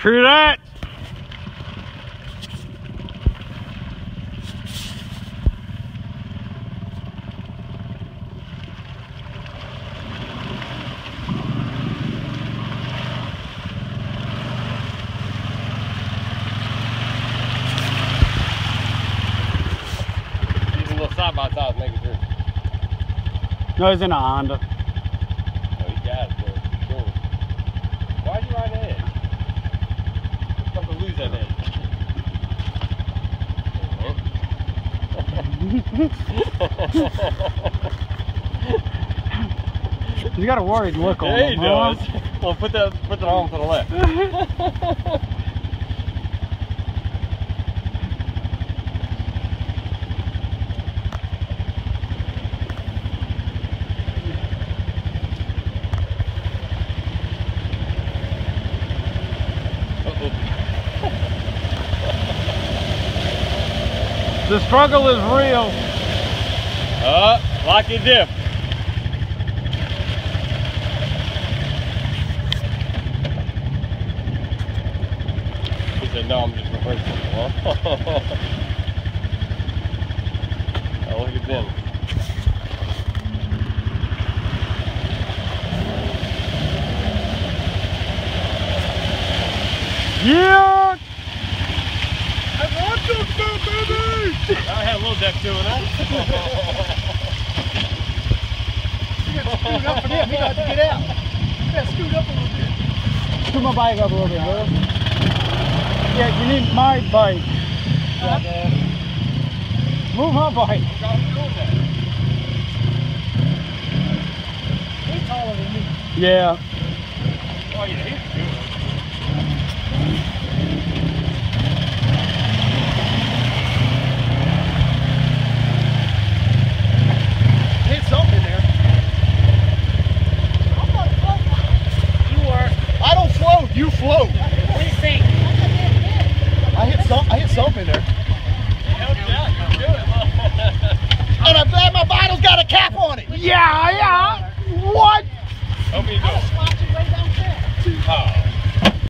True that. Side by side, making sure. No, it's in a Honda. Oh, he got it, bro. Sure. Why'd you ride ahead? You're supposed to lose that edge. He's got a worried look on Yeah, he him. huh? does. Well, put that put that arm to the left. The struggle is real. Uh, lock your dip. He said, no, I'm just reversing. oh, look at them. Yeah. I want to baby! I had a little depth to it, huh? Scoot up for them. He got to get out. You gotta scoot up a little bit. Scoot my bike up a little bit, bro. Yeah, you need my bike. Move my bike. He's taller than me. Yeah. Oh, yeah, he's good. soap in there. No doubt, and I'm glad my bottle's got a cap on it. Yeah,